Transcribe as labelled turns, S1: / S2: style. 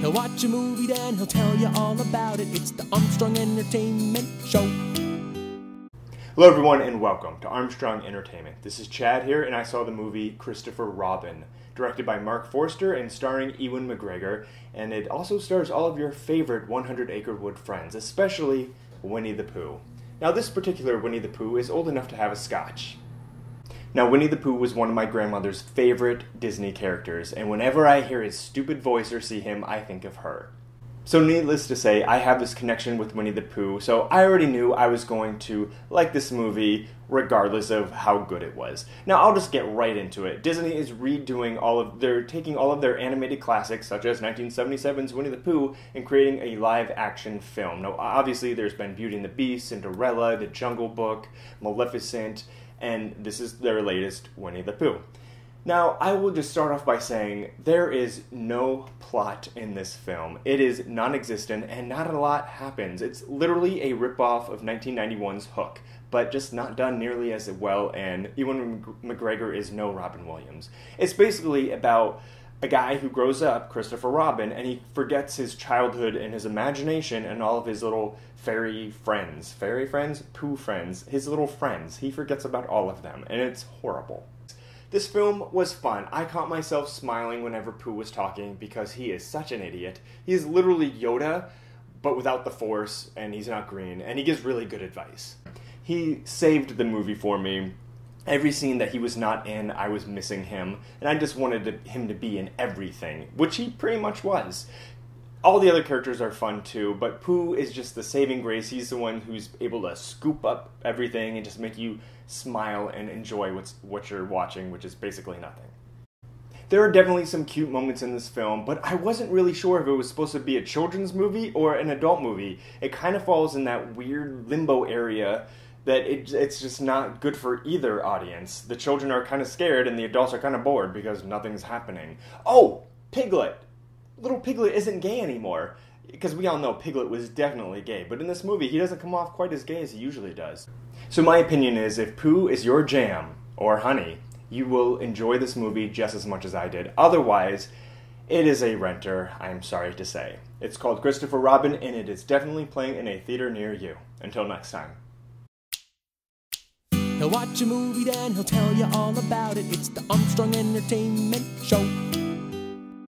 S1: He'll watch a movie, then he'll tell you all about it. It's the Armstrong Entertainment Show.
S2: Hello, everyone, and welcome to Armstrong Entertainment. This is Chad here, and I saw the movie Christopher Robin, directed by Marc Forster and starring Ewan McGregor. And it also stars all of your favorite 100 Acre Wood friends, especially Winnie the Pooh. Now, this particular Winnie the Pooh is old enough to have a scotch. Now, Winnie the Pooh was one of my grandmother's favorite Disney characters, and whenever I hear his stupid voice or see him, I think of her. So, needless to say, I have this connection with Winnie the Pooh, so I already knew I was going to like this movie regardless of how good it was. Now, I'll just get right into it. Disney is redoing all of, they're taking all of their animated classics, such as 1977's Winnie the Pooh, and creating a live action film. Now, obviously, there's been Beauty and the Beast, Cinderella, The Jungle Book, Maleficent, and this is their latest Winnie the Pooh. Now, I will just start off by saying there is no plot in this film. It is non existent and not a lot happens. It's literally a ripoff of 1991's Hook, but just not done nearly as well, and Ewan McGregor is no Robin Williams. It's basically about a guy who grows up, Christopher Robin, and he forgets his childhood and his imagination and all of his little fairy friends. Fairy friends? Pooh friends. His little friends. He forgets about all of them, and it's horrible. This film was fun. I caught myself smiling whenever Pooh was talking because he is such an idiot. He is literally Yoda, but without the Force, and he's not green, and he gives really good advice. He saved the movie for me every scene that he was not in, I was missing him, and I just wanted to, him to be in everything, which he pretty much was. All the other characters are fun too, but Pooh is just the saving grace. He's the one who's able to scoop up everything and just make you smile and enjoy what's what you're watching, which is basically nothing. There are definitely some cute moments in this film, but I wasn't really sure if it was supposed to be a children's movie or an adult movie. It kind of falls in that weird limbo area that it, it's just not good for either audience. The children are kind of scared and the adults are kind of bored because nothing's happening. Oh, Piglet! Little Piglet isn't gay anymore. Because we all know Piglet was definitely gay, but in this movie he doesn't come off quite as gay as he usually does. So my opinion is if Pooh is your jam, or honey, you will enjoy this movie just as much as I did. Otherwise, it is a renter, I'm sorry to say. It's called Christopher Robin, and it is definitely playing in a theater near you. Until next time.
S1: He'll watch a movie, then he'll tell you all about it. It's the Armstrong Entertainment Show.